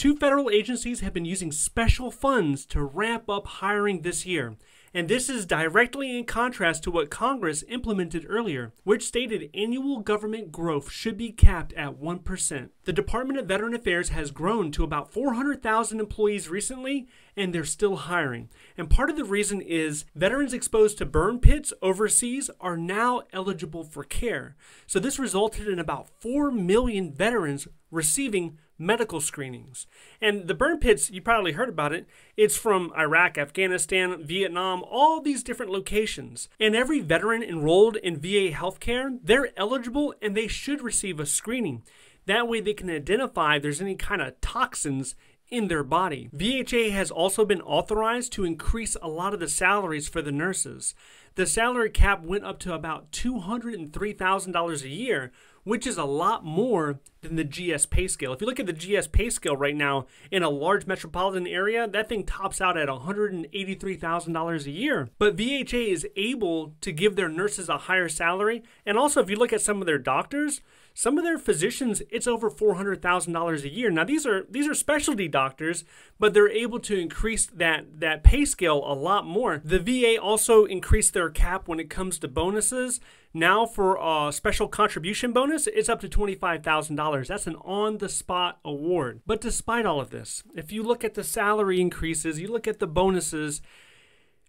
Two federal agencies have been using special funds to ramp up hiring this year. And this is directly in contrast to what Congress implemented earlier, which stated annual government growth should be capped at 1%. The Department of Veteran Affairs has grown to about 400,000 employees recently, and they're still hiring. And part of the reason is veterans exposed to burn pits overseas are now eligible for care. So this resulted in about 4 million veterans receiving medical screenings. And the burn pits, you probably heard about it, it's from Iraq, Afghanistan, Vietnam, all these different locations. And every veteran enrolled in VA healthcare, they're eligible and they should receive a screening. That way they can identify if there's any kind of toxins in their body. VHA has also been authorized to increase a lot of the salaries for the nurses. The salary cap went up to about $203,000 a year, which is a lot more than the GS pay scale. If you look at the GS pay scale right now in a large metropolitan area, that thing tops out at $183,000 a year. But VHA is able to give their nurses a higher salary. And also, if you look at some of their doctors, some of their physicians, it's over four hundred thousand dollars a year. Now these are these are specialty doctors, but they're able to increase that that pay scale a lot more. The VA also increased their cap when it comes to bonuses. Now for a special contribution bonus, it's up to twenty five thousand dollars. That's an on the spot award. But despite all of this, if you look at the salary increases, you look at the bonuses,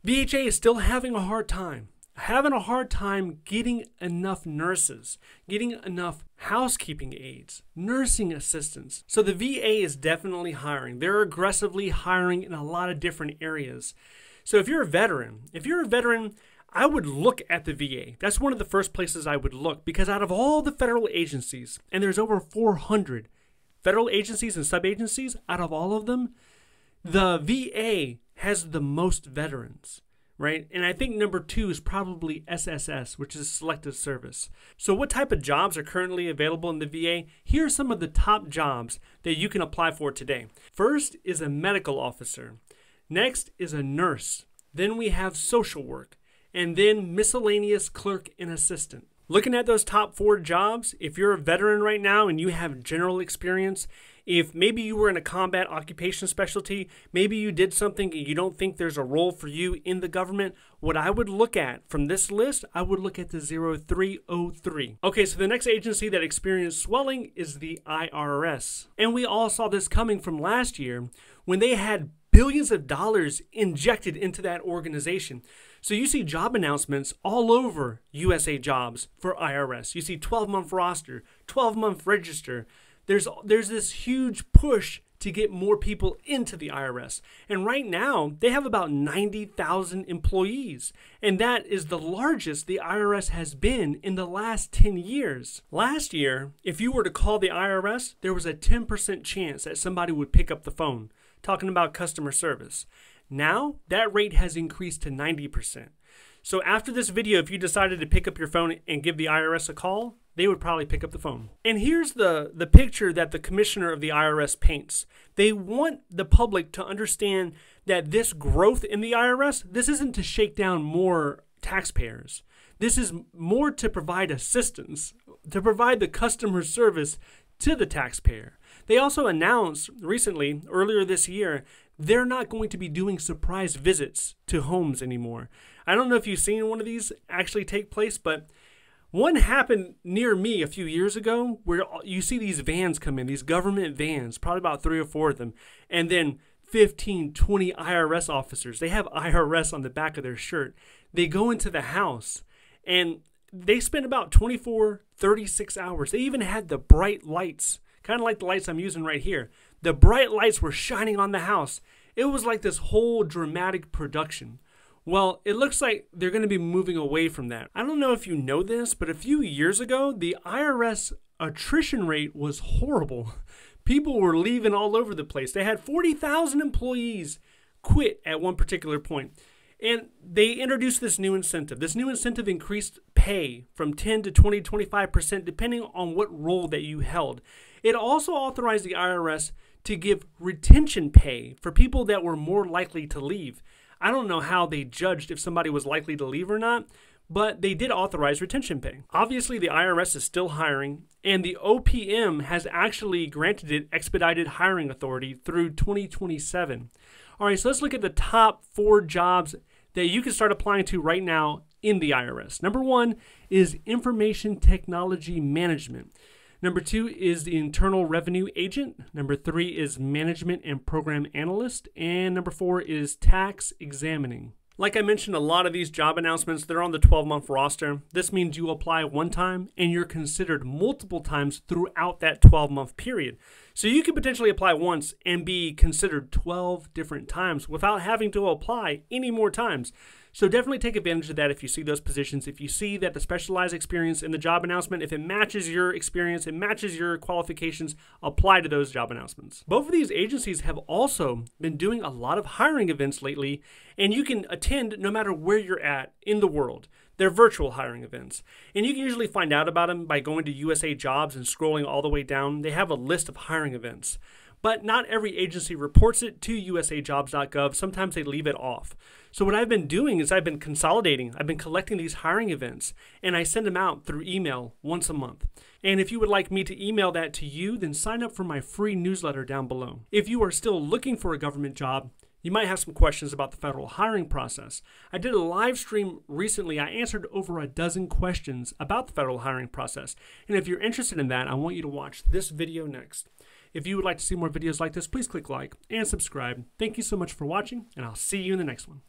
VHA is still having a hard time having a hard time getting enough nurses, getting enough housekeeping aides, nursing assistants. So the VA is definitely hiring. They're aggressively hiring in a lot of different areas. So if you're a veteran, if you're a veteran, I would look at the VA. That's one of the first places I would look because out of all the federal agencies, and there's over 400 federal agencies and sub agencies, out of all of them, the VA has the most veterans right? And I think number two is probably SSS, which is Selective Service. So, what type of jobs are currently available in the VA? Here are some of the top jobs that you can apply for today. First is a medical officer, next is a nurse, then we have social work, and then miscellaneous clerk and assistant. Looking at those top four jobs, if you're a veteran right now and you have general experience, if maybe you were in a combat occupation specialty, maybe you did something and you don't think there's a role for you in the government, what I would look at from this list, I would look at the 0303. Okay, so the next agency that experienced swelling is the IRS. And we all saw this coming from last year when they had billions of dollars injected into that organization. So you see job announcements all over USA Jobs for IRS. You see 12 month roster, 12 month register, there's there's this huge push to get more people into the IRS. And right now, they have about 90,000 employees. And that is the largest the IRS has been in the last 10 years. Last year, if you were to call the IRS, there was a 10% chance that somebody would pick up the phone talking about customer service. Now, that rate has increased to 90%. So after this video, if you decided to pick up your phone and give the IRS a call, they would probably pick up the phone. And here's the, the picture that the commissioner of the IRS paints. They want the public to understand that this growth in the IRS, this isn't to shake down more taxpayers. This is more to provide assistance, to provide the customer service to the taxpayer. They also announced recently, earlier this year, they're not going to be doing surprise visits to homes anymore. I don't know if you've seen one of these actually take place, but one happened near me a few years ago where you see these vans come in, these government vans, probably about three or four of them, and then 15, 20 IRS officers. They have IRS on the back of their shirt. They go into the house and they spend about 24, 36 hours. They even had the bright lights, kind of like the lights I'm using right here. The bright lights were shining on the house. It was like this whole dramatic production. Well, it looks like they're going to be moving away from that. I don't know if you know this, but a few years ago, the IRS attrition rate was horrible. People were leaving all over the place. They had 40,000 employees quit at one particular point. And they introduced this new incentive. This new incentive increased pay from 10 to 20, 25%, depending on what role that you held. It also authorized the IRS to give retention pay for people that were more likely to leave. I don't know how they judged if somebody was likely to leave or not, but they did authorize retention pay. Obviously, the IRS is still hiring, and the OPM has actually granted it expedited hiring authority through 2027. All right, so let's look at the top four jobs that you can start applying to right now in the IRS. Number one is information technology management. Number two is the Internal Revenue Agent. Number three is Management and Program Analyst. And number four is Tax Examining. Like I mentioned, a lot of these job announcements, they're on the 12 month roster. This means you apply one time and you're considered multiple times throughout that 12 month period. So you could potentially apply once and be considered 12 different times without having to apply any more times. So definitely take advantage of that if you see those positions. If you see that the specialized experience in the job announcement, if it matches your experience, it matches your qualifications, apply to those job announcements. Both of these agencies have also been doing a lot of hiring events lately, and you can attend no matter where you're at in the world. They're virtual hiring events. And you can usually find out about them by going to USA Jobs and scrolling all the way down. They have a list of hiring events. But not every agency reports it to usajobs.gov. Sometimes they leave it off. So, what I've been doing is I've been consolidating, I've been collecting these hiring events, and I send them out through email once a month. And if you would like me to email that to you, then sign up for my free newsletter down below. If you are still looking for a government job, you might have some questions about the federal hiring process. I did a live stream recently. I answered over a dozen questions about the federal hiring process. And if you're interested in that, I want you to watch this video next. If you would like to see more videos like this, please click like and subscribe. Thank you so much for watching, and I'll see you in the next one.